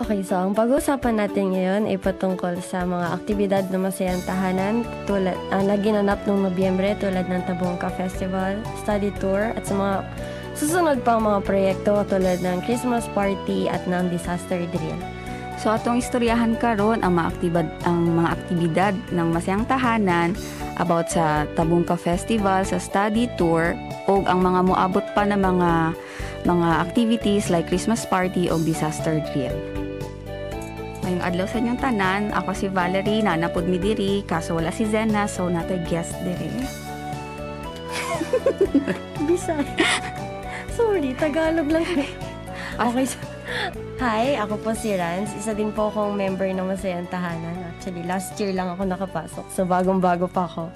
Okay, so ang pag-uusapan natin ngayon ay patungkol sa mga aktibidad na masayang tahanan tulad uh, na ginanap noong Nobyembre tulad ng Tabungka Festival, study tour at sa mga susunod pang mga proyekto tulad ng Christmas party at ng disaster drill. So atong istoryahan karon ang mga aktibidad ang mga aktibidad ng masayang tahanan about sa Tabungka Festival, sa study tour o ang mga moabot pa na mga mga activities like Christmas party o disaster drill. Ngayong adlaw sa inyong tanan, ako si Valerie, nanapod mi diri, kaso wala si Zena, so natay guest diri. Bisaya. Sorry, Tagalog lang. Okay. Hi, ako po si Rans. Isa din po akong member ng Masayang Tahanan. Actually, last year lang ako nakapasok. So, bagong-bago pa ako.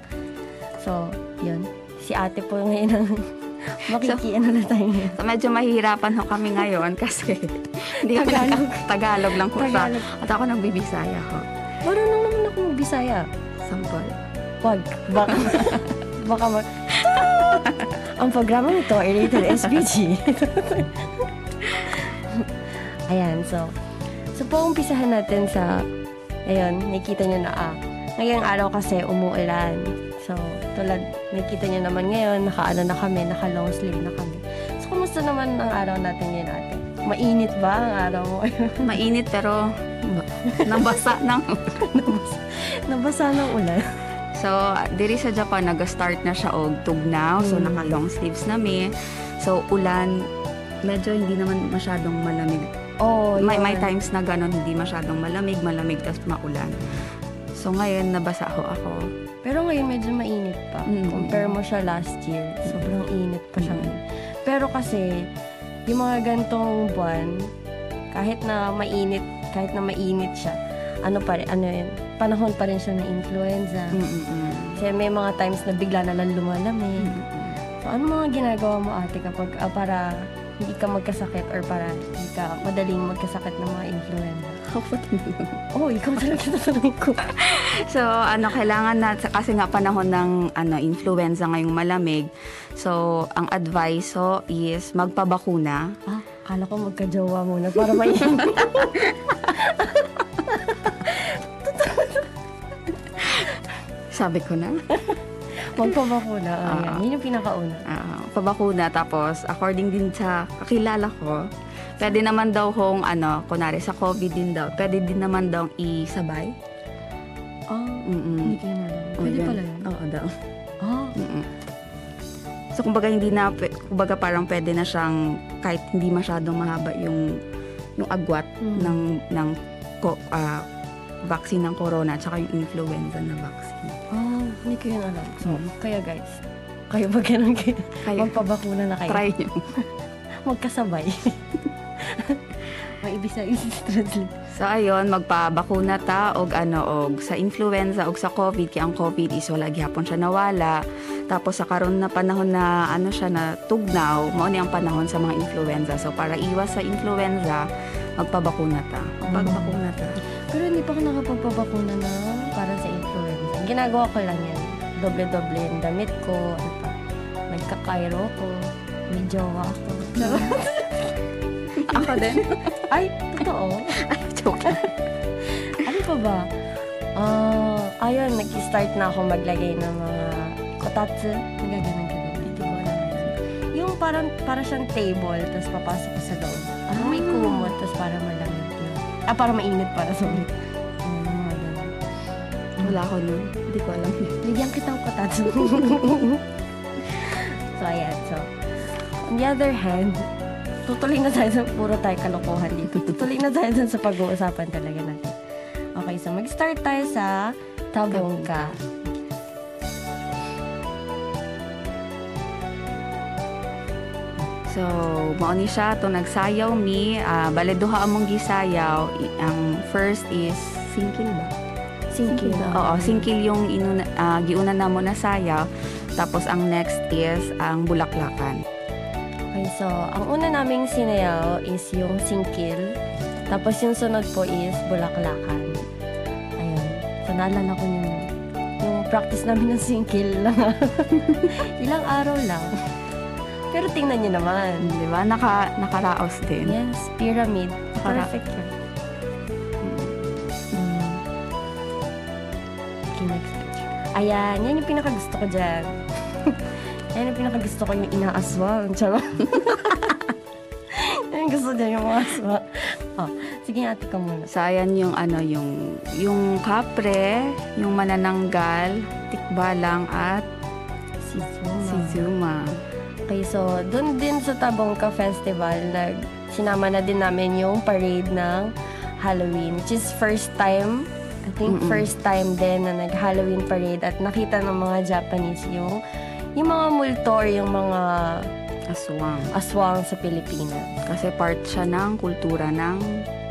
So, yun. Si ate po ngayon ang makikiano na tayo ngayon. So medyo mahihirapan ho kami ngayon kasi hindi kami Tagalog. Tagalog lang po siya. Tagalog. At ako nagbibisaya ho. Marunong naman ako Bisaya. Sampol. Wag. Baka, baka mag... Ang programa nito ay rated SPG. Ayan, so... So, paumpisahan natin sa... Ayun, nakita nyo na ah. Ngayong araw kasi umuulan. Tulad, nakita nyo naman ngayon, nakaano na kami, naka long sleeve na kami. So, kumusta naman ang araw natin ngayon ate? Mainit ba ang araw mo? Mainit pero nabasa ng Nabasa ng ulan. So, diri sa Japan, nag-start na siya og tugnaw. So, Mm. naka-long sleeves na mi. So, ulan, medyo hindi naman masyadong malamig. Oh, May, may times na ganon, hindi masyadong malamig, malamig, tapos maulan. So, ngayon, nabasa ho ako. Pero ngayon medyo mainit pa. Mm. Compare mo siya last year, sobrang init pa siya Mm. ngayon. Pero kasi, yung mga gantong buwan, kahit na mainit, kahit na mainit siya, ano pa rin, ano yun, panahon pa rin siya ng influenza. Mm-mm-mm. Kasi may mga times na bigla na lang lumalamig. Mm-mm. So, ano mga ginagawa mo ate kapag ah, para hindi ka magkasakit or para hindi ka madaling magkasakit ng mga influenza? Oh, ikaw talaga tatanungin ko. So, ano, kailangan na, kasi nga panahon ng ano, influenza ngayong malamig. So, ang advice ho is magpabakuna. Ah, kala ko magka-jowa muna para mainit. Sabi ko na. Magpabakuna. Oh, yan. Ah. Yun yung pinakauna. Ah, pabakuna. Tapos, according din sa kakilala ko, pwede naman daw kung ano, kunwari sa COVID din daw, pwede din naman daw isabay. Oh, Mm-mm. hindi ko yun alam. Pwede pala yun. Oo daw. Oh, Mm-mm. So, kumbaga hindi na, pwe- kumbaga parang pwede na siyang, kahit hindi masyadong mahaba yung, yung agwat Mm. ng, ng ko, ah, vaccine ng corona at saka yung influenza na vaccine. oh, hindi ko yun alam. So, Mm. kaya guys, kayo ba ganun kayo? Kaya, Magpabakuna na kayo. try nyo. Magkasabay. Sabihin translate. So ayun, magpabakuna ta og ano og sa influenza og sa COVID kay ang COVID is wala gyapon siya nawala. Tapos sa karon na panahon na ano siya na tugnaw, mao ni ang panahon sa mga influenza. So para iwas sa influenza, magpabakuna ta. Magpabakuna ta. Pero hindi pa ako nakapagpabakuna na para sa influenza. Ginagawa ko lang yan. Doble-doble yung damit ko. Ano pa? May kakairo ko. May jowa ako. Ako din. Ay, totoo. Joke. lang. ano pa ba? Ah, ayun, nag-start na ako maglagay ng mga kotatsu. Nagaganon ka din. Ko alam yun. Yung parang, para siyang table, tapos papasok ka sa loob. Ah. May kumot, tapos para malamig yun. Ah, para mainit para, sorry. Wala ko nun. Hindi ko alam. Bigyan kitang kotatsu. so, ayan. So, on the other hand, tutuloy na tayo sa puro tayo kalokohan dito. Tutuloy na tayo sa pag-uusapan talaga natin. Okay, so mag-start tayo sa tabongka. So, mao ni siya to nagsayaw mi, ah, bale duha among gisayaw. Ang first is singkil ba? Singkil. Oo, singkil yung inuna, ah, giuna na mo na sayaw. Tapos ang next is ang bulaklakan. So, ang una naming sinayaw is yung singkil. Tapos yung sunod po is bulaklakan. Ayun. So, naalala ko yung, yung practice namin ng singkil lang. Ilang araw lang. Pero tingnan niyo naman. Di ba? Naka, nakaraos din. Yes, pyramid. Nakara- Perfect yun. Mm. mm. Okay. Ayan, yan yung pinakagusto ko dyan. yan yung pinakagusto ko yung inaaswang. Charot. yan yung gusto dyan yung mga aswang. Oh, sige ate ka muna. So, ayan yung ano, yung, yung kapre, yung manananggal, tikbalang, at Si Zuma. si Zuma. Okay, so doon din sa Tabongka Festival, nag, sinama na din namin yung parade ng Halloween, which is first time, I think Mm-mm. first time din na nag-Halloween parade at nakita ng mga Japanese yung yung mga multo or yung mga Aswang. aswang sa Pilipinas. Kasi part siya ng kultura ng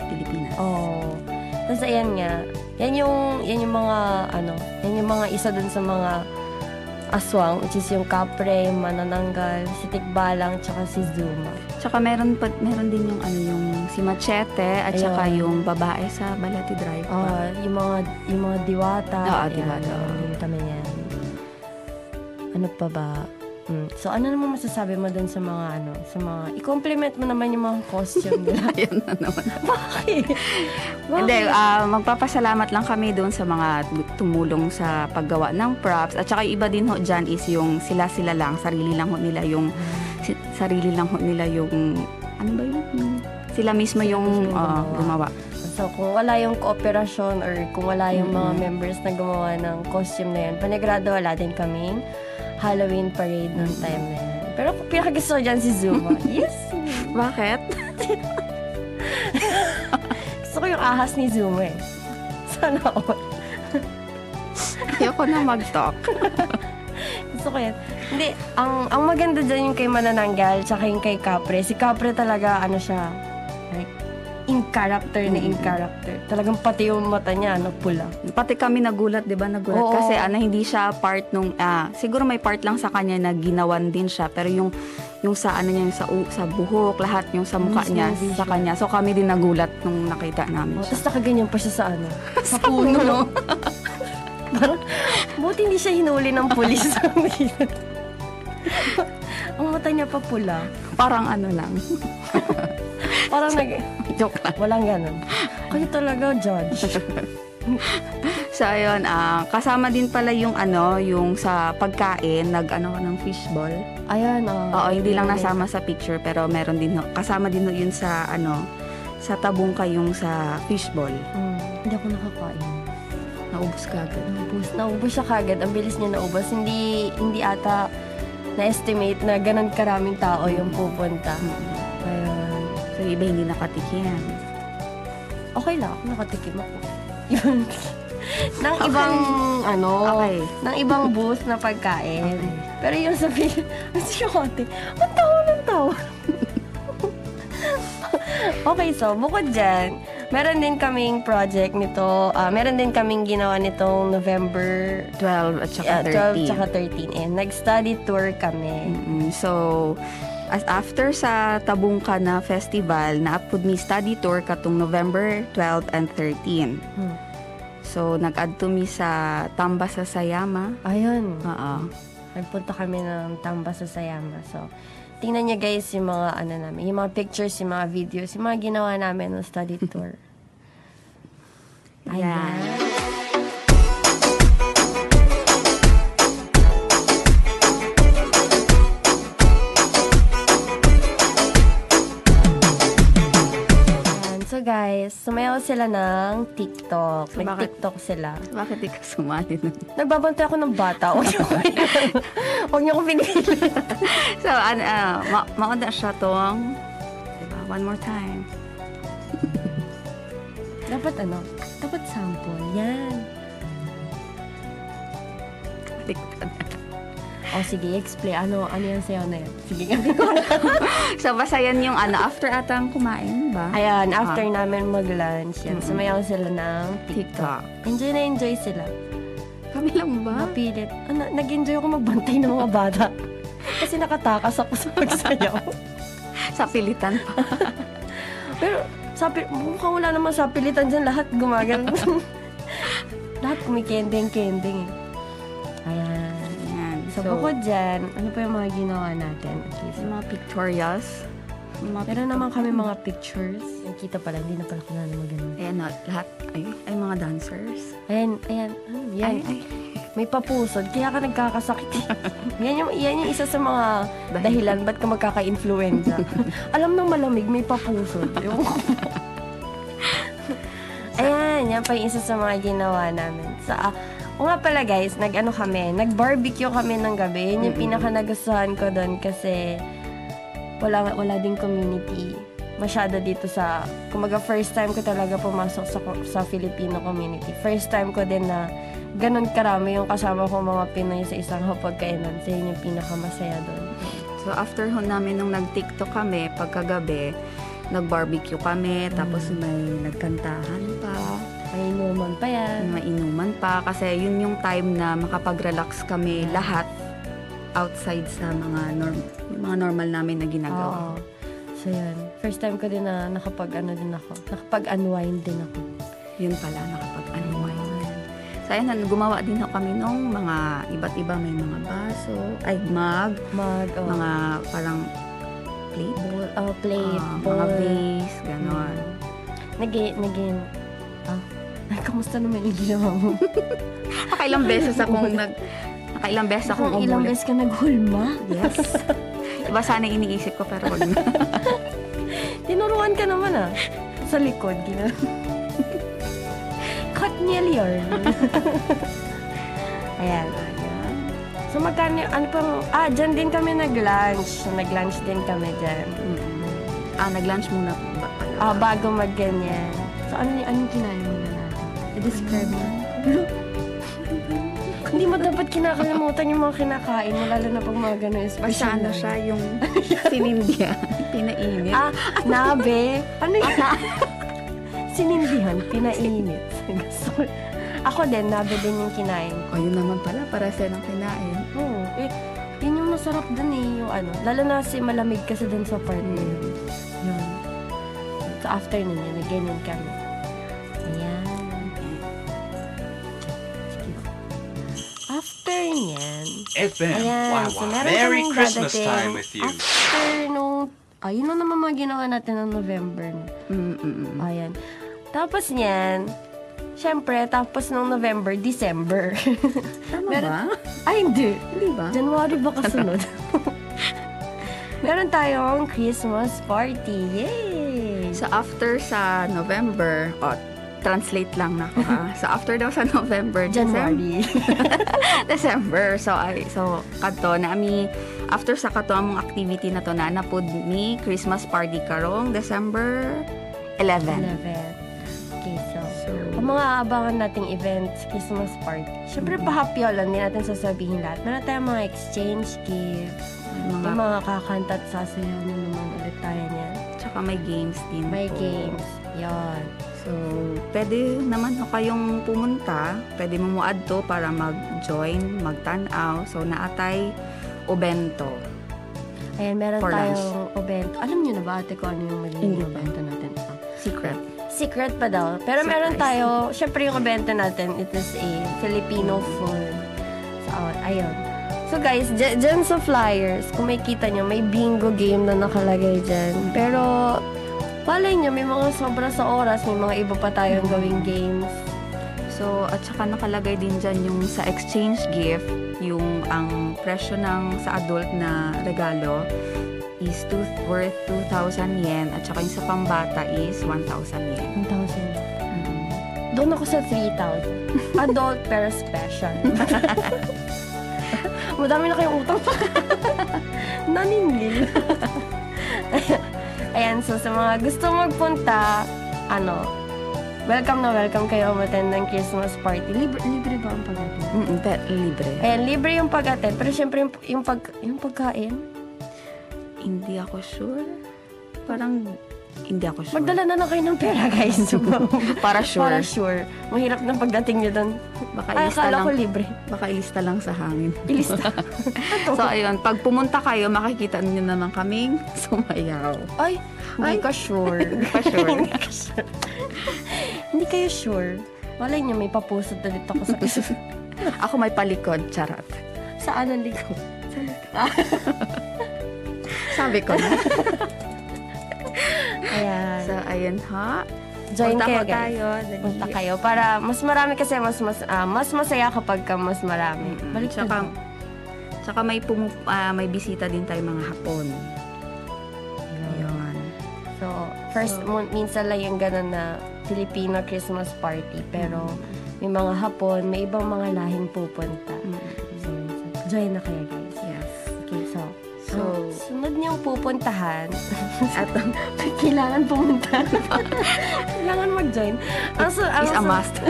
Pilipinas. Oh. Tapos ayan nga, yan yung, yan yung mga, ano, yan yung mga isa dun sa mga aswang, which is yung kapre, manananggal, si Tikbalang, tsaka si Zuma. Tsaka meron, pa, meron din yung ano yung si Machete at saka Ayun. yung babae sa Balati Drive. pa. Ah, yung mga yung mga diwata. Oo, Ayan, diwata. din kami yan. Ano pa ba? Mm. So ano naman masasabi mo dun sa mga ano, sa mga i-compliment mo naman yung mga costume nila. Ayun na naman. Bakit? Hindi, ah, magpapasalamat lang kami doon sa mga tumulong sa paggawa ng props. At saka iba din ho dyan is yung sila-sila lang, sarili lang ho nila yung, si- sarili lang ho nila yung, ano ba yun? Sila mismo Sila yung mismo yung ah, gumawa. So kung wala yung kooperasyon or kung wala yung mga Mm. members na gumawa ng costume na yun, panigurado wala din kaming Halloween parade ng time na yan. Pero pinakagusto ko dyan si Zuma. yes! Bakit? Gusto ko yung ahas ni Zuma eh. Sana all. Ayoko na mag-talk. Gusto ko yan. Hindi, ang, ang maganda dyan yung kay Manananggal tsaka yung kay Capre. Si Capre talaga, ano siya, like, in character na in character. Talagang pati yung mata niya, ano, pula. Pati kami nagulat, 'di ba? Nagulat Oo. kasi ano hindi siya part nung ah, siguro may part lang sa kanya na ginawan din siya, pero yung yung sa ano niya yung sa u- sa buhok, lahat yung sa mukha niya visual. sa kanya. So kami din nagulat nung nakita namin Oh, siya. Tapos nakaganyan pa siya sa ano, sa puno. Parang, buti hindi siya hinuli ng pulis. ang mata niya pa pula. Parang ano lang. Parang nag... Joke lang. Walang ganun. Kayo talaga, judge. So ayun, ah, kasama din pala yung ano, yung sa pagkain, nag ano ng fishball. Ayan, oh. Oo, hindi lang nasama sa picture pero meron din ho- kasama din ho yun sa ano sa tabungka yung sa fishball. Hmm, hindi ako nakakain. Naubos ka agad. Naubos, naubos siya kagad. Ang bilis niya naubos. Hindi, hindi ata na-estimate na ganun karaming tao yung pupunta. Ayun. Yung iba hindi nakatikim. Okay lang, nakatikim ako. Yun. Nang Okay. ibang, ano, Okay. nang ibang booth na pagkain. Okay. Pero yung sa Pil- si Yokote, ang tawa ng tawa. okay, so, bukod dyan, meron din kaming project nito, ah, meron din kaming ginawa nitong November 12 at saka ah, 13. 12 tsaka 13. And nag-study tour kami. Mm-mm. So, as after sa Tabungka na festival, na-upload mi study tour katong November 12 and 13. Hmm. So, nag-add to mi sa Tamba sa Sayama. Ayun. Oo. Nagpunta kami ng Tamba sa Sayama. So, tingnan niyo guys yung mga ano namin, yung mga pictures, yung mga videos, yung mga ginawa namin ng study tour. Ayan. Ayan. So guys, sumayaw sila ng TikTok. So? Nag-TikTok sila. Bakit di ka sumali nun? Nagbabantay ako ng bata. Huwag niyo ko Huwag niyo ko pinipilit. so, ano, uh, ma- maunda siya tong, diba, one more time. Dapat ano? Dapat sample. Yan. O sige, explain. Ano, ano yan sayaw na yan? Sige nga. so, basta yan yung ano, after atang kumain, ba? Ayan, after namin mag-lunch, yan, Mm-mm. sumayaw sila ng TikTok. TikTok. Enjoy na enjoy sila. Kami lang ba? Mapilit. Ano, nag-enjoy ako magbantay ng mga bata. Kasi nakatakas ako sa pagsayaw. Sa pilitan pa. Pero, sabi, mukhang wala naman sa pilitan dyan. Lahat gumagal. lahat kumikending-kending eh. Ayan. So, bukod dyan, ano pa yung mga ginawa natin? Okay, so, yung mga pictorials. Mga Meron naman kami mga pictures. Nakita pala, hindi na pala ko na magano. Ayan na, lahat ay, ay mga dancers. Ayan, ayan. Ano, yan. Ay, ay. May papusod. Kaya ka nagkakasakit. yan, yung, yan yung isa sa mga Dahil- dahilan ba't ka magkaka-influenza. Alam ng malamig, may papusod. Ayan, yan pa yung isa sa mga ginawa namin. Sa, ah, o nga pala guys, nag-ano kami, nag-barbecue kami ng gabi. Yun yung pinaka nagustuhan ko doon kasi wala, wala ding community. Masyado dito sa, kumaga first time ko talaga pumasok sa, sa Filipino community. First time ko din na ganun karami yung kasama ko mga Pinoy sa isang hapagkainan. So yun yung pinakamasaya doon. So after ho namin nung nag-TikTok kami, pagkagabi, nag-barbecue kami, tapos may nagkantahan inuman pa yan. may inuman pa, kasi yun yung time na makapag-relax kami lahat outside sa mga norm yung mga normal namin na ginagawa. Oo. So yun. First time ko din na nakapag ano din ako. Nakapag-unwind din ako. Yun pala, nakapag-unwind. So ayun, gumawa din ho kami nung mga iba't iba, may mga baso, ay mug, Mag, oh, mga parang plate, bowl, oh, plate, ah, bowl. mga vase, ganon. Nagin, nagin, ah, kamusta naman yung ginawa mo? Nakailang beses akong nag... Nakailang beses akong Kung ilang umulit. beses ka naghulma? Yes. Iba sana iniisip ko pero wag na. Tinuruan ka naman ah. Sa likod, gina. Cut niya yarn. Ayan. So magkano, ano pang, ah, dyan din kami nag-lunch. So, nag-lunch din kami dyan. Mm-mm. ah, nag-lunch muna ba? Ah, bago mag-ganyan. So, ano, anong kinain mo na? I-describe mo. Hindi mo dapat kinakalimutan yung mga kinakain mo, lalo na pag mga Ay, special. sa ano na. siya, yung sinindya. Pinainit. Ah, nabe. Ano yun? Sinindihan, pinainit. Gusto ko. Ako din, nabe din yung kinain. O, yun naman pala, para sa ng kinain. Oo. Eh, yun yung masarap dun eh, yung ano. Lalo na kasi malamig kasi dun sa part na yun. Yun. So, after nun yun, nag-ganyan kami. Niyan, FM. ayan. wow, So, wow. meron Merry Christmas dadating time with you. After nung, ayun na naman mga ginawa natin ng November. no? Mm-mm. Ayan. Tapos niyan, syempre, tapos nung November, December. Tama Meron- ba? Ay, hindi. Hindi ba? January ba kasunod? Meron tayong Christmas party. Yay! So, after sa November, o, translate lang na ako ha. So, after daw sa November, December, January. December. So, ay, so, kato, na mi, after sa kato among activity na to, na napod mi Christmas party karong December 11. 11. Okay, so, So, ang mga aabangan nating events, Christmas party. Siyempre, pa-happy lang, hindi natin sasabihin lahat. Meron tayong mga exchange gifts, may may mga, mga kakanta at sasayaw na naman ulit tayo niyan. tsaka may games din May po. games. Yan. So, pwede naman ho kayong pumunta. Pwede mo muad to para mag-join, magtanaw. So, naatay obento. Ayan, meron For tayong obento. Alam niyo na ba ate kung ano yung magiging Hindi obento natin? Secret. Secret pa daw. Pero meron Surprise. tayo, syempre yung obento natin, it is a Filipino food. So, ayun. So guys, dyan sa flyers, kung may kita nyo, may bingo game na nakalagay dyan. Pero, walay nyo, may mga sobra sa oras, may mga iba pa tayong gawing games. So, at saka nakalagay din dyan yung sa exchange gift, yung ang presyo ng sa adult na regalo is two, worth 2,000 yen at saka yung sa pambata is 1,000 yen. 1,000. Mm. Doon ako sa 3,000. Adult pero special. Madami na kayong utang pa. Naninlil. Ayan, so sa mga gusto magpunta, ano, welcome na welcome kayo umattend ng Christmas party. Libre, libre ba ang pag-attend? Mm, pe, libre. Ayan, libre yung pag-attend. Pero syempre yung, yung, pag, yung pagkain, Hindi ako sure. Parang, hindi ako sure. magdala na lang kayo ng pera, guys. Para sure. Para sure. Mahirap na pagdating nyo doon. Baka Ay, ilista lang. ko libre. Baka ilista lang sa hangin. Ilista. So, ayun. Pag pumunta kayo, makikita niyo naman kaming sumayaw. Ay, hindi Ay. ka sure. Hindi pa sure. hindi ka sure. hindi kayo sure. Malay niyo, may papusot na dito ako sa isa. Ako may palikod, charot. Saan ang likod? Sabi ko na. Ayun ha. Join Punta kayo, guys. tayo. Dali. Punta kayo para mas marami kasi mas mas ah, mas masaya kapag ka mas marami. Mm-mm. Balik Tsaka, tsaka may, pumu, ah, may bisita din tayo mga hapon. Ayun. So, first, So- mo- minsan lang yung ganun na Filipino Christmas party. Pero, may mga hapon, may ibang mga lahing pupunta. Mm. So, join na kayo, guys. Yes. Okay, so, So, ang sunod niyong pupuntahan, at kailangan pumunta. kailangan mag-join. Ang, su- ang is a must.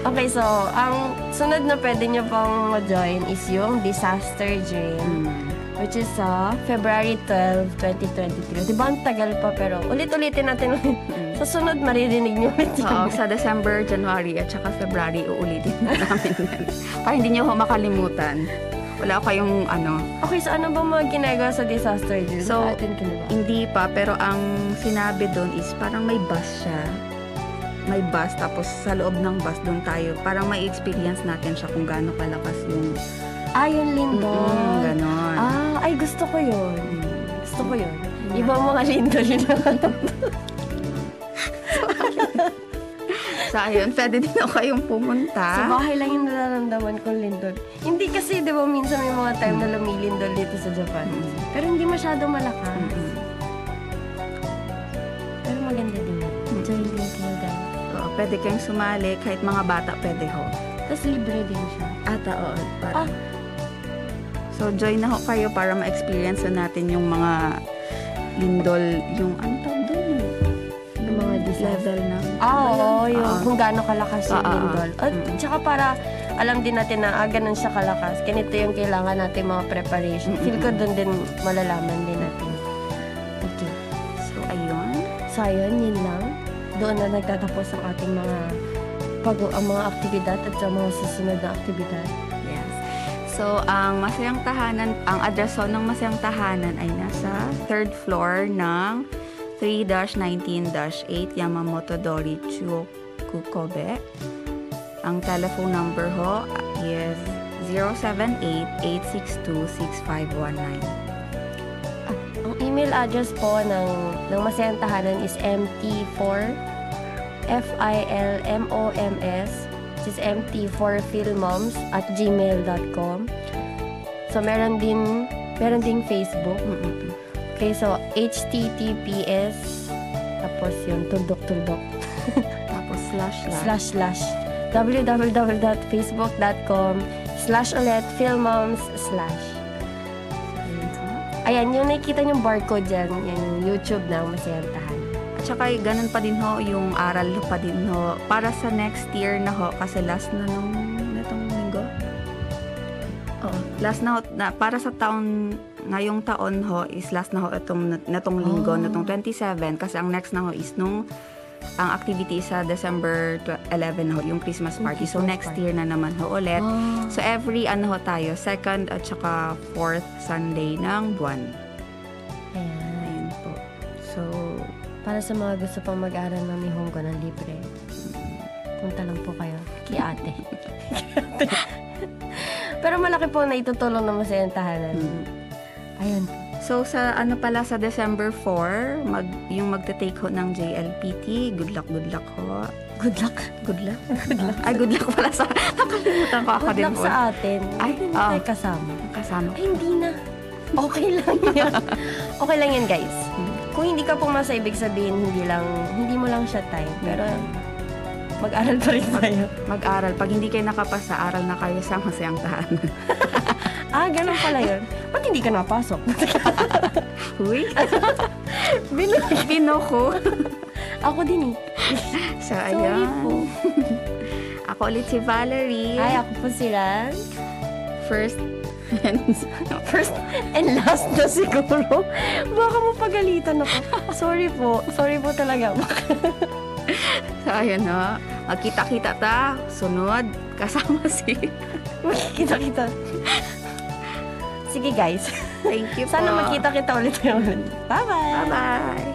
Okay, so, ang sunod na pwede niyo pang ma-join is yung Disaster Dream. Mm. which is sa February 12, 2023. Di ba ang tagal pa pero ulit-ulitin natin ulit. Mm. Sa sunod maririnig niyo ulit Oo, sa December, January, at saka February, uulitin na namin yan. Para hindi ho makalimutan. Wala kayong ano, Okay, so ano ba mga ginagawa sa disaster drill? So, Atin ka na ba? Hindi pa, pero ang sinabi doon is parang may bus siya. May bus, tapos sa loob ng bus doon tayo. Parang may experience natin siya kung gaano kalakas yung... Ah, yung lindol. Mm, ganon. Ah, ay gusto ko yun. Mm. Gusto ko yun. Iba mga lindol yun. So, ayun, pwede din ako kayong sa pumunta. bahay lang yung nararamdaman kong lindol. Hindi kasi, di ba, minsan may mga time na lumilindol dito sa Japan. Pero hindi masyado malakas. Pero maganda din. Join din kayo, guys. Oo, pwede kayong sumali, kahit mga bata pwede ho. Tapos libre din siya. Ata, oo. Ah. Parang. So, join na ho kayo para ma-experience na natin yung mga lindol, yung ano level ng... Ah, oo, yung Oo. kung gaano kalakas yung Ah, ah, lindol. At Mm. tsaka para alam din natin na ah, ganun siya kalakas. Ganito yung kailangan natin mga preparation. Mm, Feel ko doon din malalaman din natin. Okay. So, ayun. So, ayun, yun lang. Doon na nagtatapos ang ating mga pag ang mga aktibidad at sa mga susunod na aktibidad. Yes. So, ang Masayang Tahanan, ang address ho ng Masayang Tahanan ay nasa third floor ng 3-19-8 Yamamoto Dori Chuku, Kobe. Ang telephone number ho is 078-862-6519. Ang email address po ng, ng Masayang Tahanan is mt4 F-I-L-M-O-M-S which is mt4filmoms at gmail.com So, meron din meron ding Facebook. Mm-mm. Okay, so HTTPS tapos yung tuldok-tuldok Tapos slash slash. slash slash www.facebook.com slash ulit filmoms slash. Ayan, yung nakikita yung barcode dyan, yan yung YouTube ng Masayang Tahanan. At saka ganun pa din ho, yung aral pa din ho. Para sa next year na ho, kasi last na nung last na ho, na, para sa taon, ngayong taon ho, is last na ho itong netong linggo, Oh. netong 27, kasi ang next na ho is nung ang activity sa December tw- 11 ho, yung Christmas party. So next year na naman ho ulit. Oh. So every ano ho tayo, second at saka fourth Sunday ng buwan. Ayan. Ayun po. So, Para sa mga gusto pang mag-aral ng Nihongo ng libre, punta lang po kayo kay ate. Pero malaki po na itutulong ng Masayang Tahanan. mm, Ayun. So sa ano pala sa December 4, mag yung magte-take ho ng JLPT. Good luck, good luck ho. Good luck. Good luck. Good luck. Ay, good luck pala sa nakalimutan ko ako Good din luck po. sa atin. Ay, Hindi ah. tayo kasama. Kasama. Ay, hindi na. Okay lang yan. okay lang yan, guys. Hmm. Kung hindi ka pumasa, ibig sabihin, hindi lang, hindi mo lang siya time. Pero, mag-aral pa rin tayo. Mag-aral. Pag hindi kayo nakapasa, aral na kayo sa masayang tahanan. Ah, ganun pala yun. Ba't hindi ka napasok? Uy, Binuhay. pinoko. Ako din eh. So, Sorry ayan. po. Ako ulit si Valerie. Ay, ako po si Ran. First, First and last na siguro. Baka mapagalitan ako. Sorry po. Sorry po talaga. So, ayan no. Magkita-kita ta. Sunod. Kasama si... Makikita-kita. Sige guys. Thank you Sana po. magkita-kita ulit ulit. Bye-bye. Bye-bye.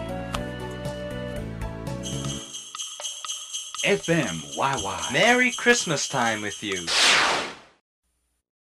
FM YY. Merry Christmas time with you.